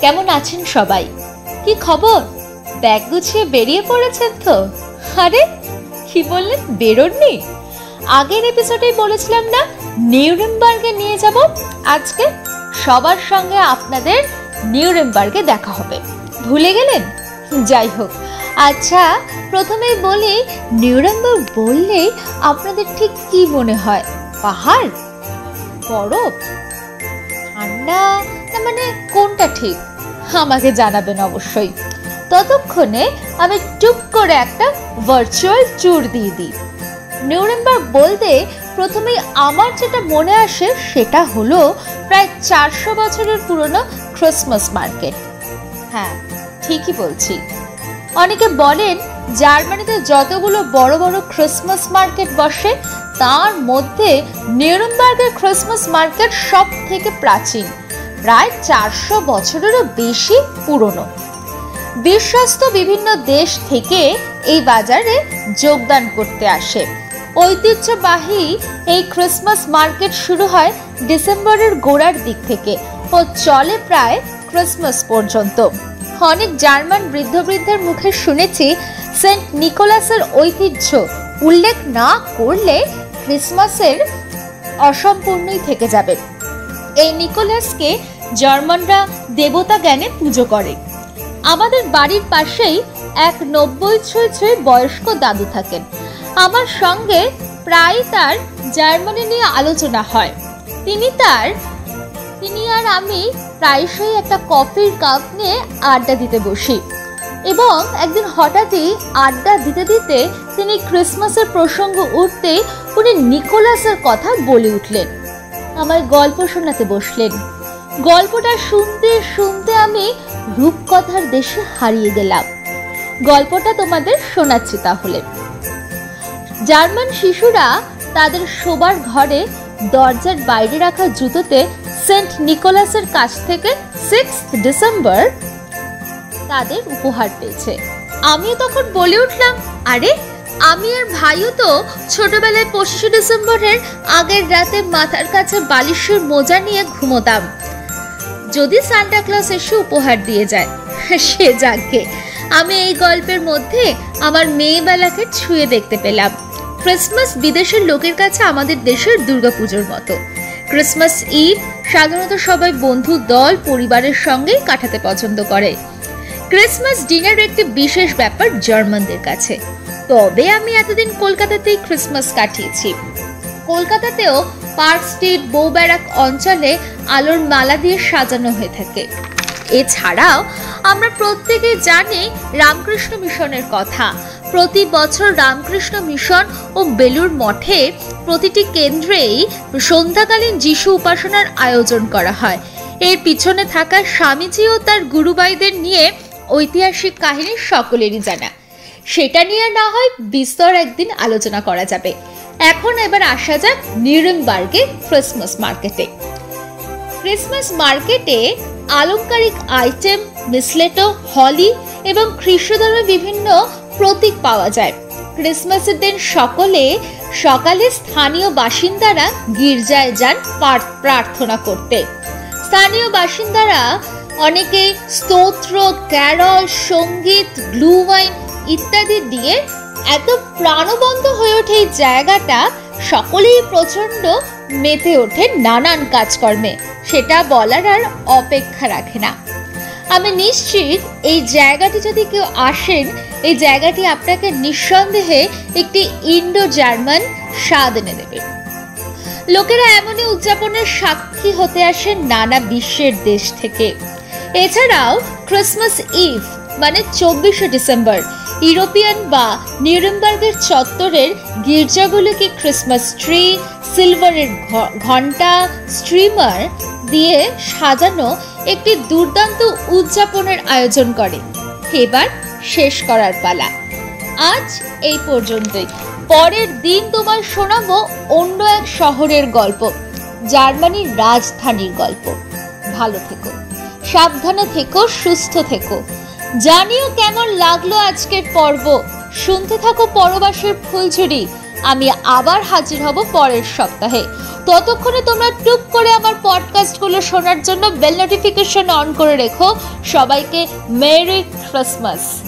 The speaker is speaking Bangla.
কেমন আছেন সবাই? কি খবর? ব্যাগ গুছিয়ে বেরিয়ে পড়েছেন তো? আরে, কি বললেন? বেরোননি? আগের এপিসোডেই বলেছিলাম না, নিউরেমবার্গে নিয়ে যাব? আজকে সবার সঙ্গে আপনাদের নিউরেমবার্গে দেখা হবে। ভুলে গেলেন? যাই হোক। আচ্ছা প্রথমেই বলি, নিউরেমবার্গ বললে আপনাদের ঠিক কি মনে হয়? পাহাড়? বরফ? ঠান্ডা? না মানে কোনটা ঠিক? আমাকে জানাবেন অবশ্যই। ততক্ষণে আমি টুক করে একটা ভার্চুয়াল ট্যুর দিয়ে দিই। নিউরেমবার্গ বলতে প্রথমেই আমার যেটা মনে আসে সেটা হলো প্রায় চারশো বছরের পুরনো ক্রিসমাস মার্কেট হ্যাঁ ঠিকই বলছি। অনেকে বলেন জার্মানিতে যতগুলো বড় বড় ক্রিসমাস মার্কেট বসে, তার মধ্যে নিউরেমবার্গের ক্রিসমাস মার্কেট সব থেকে প্রাচীন। প্রায় চারশো বছরেরও বেশি পুরনো। বিশ্বস্ত বিভিন্ন দেশ থেকে এই বাজারে যোগদান করতে আসে। ঐতিহ্যবাহী এই ক্রিসমাস মার্কেট শুরু হয় ডিসেম্বরের গোড়ার দিক থেকে ও চলে প্রায় ক্রিসমাস পর্যন্ত। অনেক জার্মান বৃদ্ধ বৃদ্ধের মুখে শুনেছি সেন্ট নিকোলাসের ঐতিহ্য উল্লেখ না করলে ক্রিসমাসের অসম্পূর্ণই থেকে যাবে। এই নিকোলাসকে জার্মানরা দেবতা জ্ঞানে পুজো করে। আমাদের বাড়ির পাশেই এক নব্বই ছয় ছয় বয়স্ক দাদু থাকেন। আমার সঙ্গে প্রায় তার জার্মানি নিয়ে আলোচনা হয়। তিনি তার, তিনি আর আমি প্রায়শই একটা কফির কাপ নিয়ে আড্ডা দিতে বসি এবং একদিন হঠাৎই আড্ডা দিতে দিতে তিনি ক্রিসমাসের প্রসঙ্গ উঠতে উনি নিকোলাসের কথা বলে উঠলেন। আমায় গল্প শোনাতে বসলেন। গল্পটা শুনতে শুনতে আমি রূপকথার দেশে হারিয়ে গেলাম। গল্পটা তোমাদের শোনাচ্ছি তাহলে। জার্মান শিশুরা তাদের শোবার ঘরে দরজার বাইরে রাখা জুতোতে সেন্ট নিকোলাসের কাছ থেকে সিক্স ডিসেম্বর তাদের উপহার পেয়েছে। আমিও তখন বলে উঠলাম, আরে আমি আর ভাইও তো ছোটবেলায় পঁচিশে ডিসেম্বরের আগের রাতে মাথার কাছে বালিশের মোজা নিয়ে ঘুমোতাম। যদি সান্টা ক্লস এসে উপহার দিয়ে যায়, সে যাকে। আমি এই গল্পের মধ্যে আমার মেয়েবেলাকে ছুঁয়ে দেখতে পেলাম। ক্রিসমাস বিদেশের লোকের কাছে আমাদের দেশের দুর্গাপুজোর মতো। ক্রিসমাস ঈদ সাধারণত সবাই বন্ধু, দল, পরিবারের সঙ্গেই কাটাতে পছন্দ করে। ক্রিসমাস ডিনার একটি বিশেষ ব্যাপার জার্মানদের কাছে। তবে আমি এতদিন কলকাতাতেই ক্রিসমাস কাটিয়েছি। কলকাতাতেও পার্ক স্ট্রিট বৌব্যারাক অঞ্চলে আলোর মালা দিয়ে সাজানো হয়ে থাকে। এছাড়াও আমরা প্রত্যেকে জানি রামকৃষ্ণ মিশনের কথা। প্রতি বছর রামকৃষ্ণ মিশন ও বেলুর মঠে প্রতিটি কেন্দ্রেই সন্ধ্যাকালীন যিশু উপাসনার আয়োজন করা হয়। এর পিছনে থাকা স্বামীজি ও তার গুরুবাইদের নিয়ে ঐতিহাসিক কাহিনী সকলেরই জানা। সেটা নিয়ে না হয় বিস্তর একদিন আলোচনা করা যাবে। এখন এবার আসা যাক নিউরেমবার্গে ক্রিসমাস মার্কেটে। ক্রিসমাস মার্কেটে আলংকারিক আইটেম, মিসলেটো, হলি এবং খ্রিস্টধর্মে বিভিন্ন প্রতীক পাওয়া যায়। ক্রিসমাসের দিন সকলে, সকালে স্থানীয় বাসিন্দারা গির্জায় যান প্রার্থনা করতে। স্থানীয় বাসিন্দারা অনেকে স্তোত্র, ক্যারল, সংগীত গ্লু ওয়াইন ইত্যাদি দিয়ে এত প্রাণবন্ত হয়ে ওঠে এই জায়গাটা, সকলেই প্রচণ্ড মেতে ওঠে নানান কাজকর্মে। সেটা বলার আর অপেক্ষা রাখে না। আমি নিশ্চিত এই জায়গাটি যদি কেউ আসেন, এই জায়গাটি আপনাকে নিঃসন্দেহে একটি ইন্ডো জার্মান স্বাদ এনে দেবে। লোকেরা এমনই উদযাপনের সাক্ষী হতে আসেন নানা বিশ্বের দেশ থেকে। এছাড়াও ক্রিসমাস ইভ মানে চব্বিশে ডিসেম্বর ইউরোপিয়ান বা নিউরেমবার্গের চত্বরের গির্জাগুলিকে ক্রিসমাস ট্রি সিলভারের ঘণ্টা স্ট্রিমার দিয়ে সাজানো একটি দুর্দান্ত উদযাপনের আয়োজন করে। এবার শেষ করার পালা। আজ এই পর্যন্তই। পরের দিন তোমায় শোনাবো অন্য এক শহরের গল্প, জার্মানির রাজধানীর গল্প। ভালো থেকো। সাবধানে থেকো, সুস্থ থেকো। জানিও কেমন লাগল আজকের পর্ব। শুনতে থাকো পরবাসের ফুলঝুরি। আমি আবার হাজির হব পরের সপ্তাহে। ততক্ষণে তোমরা টুক করে আমার পডকাস্টগুলো শোনার জন্য বেল নোটিফিকেশন অন করে রেখো। সবাইকে মেরি ক্রিসমাস।